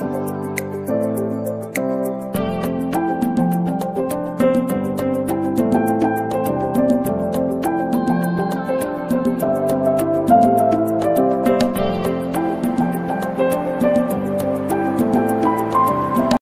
Bye.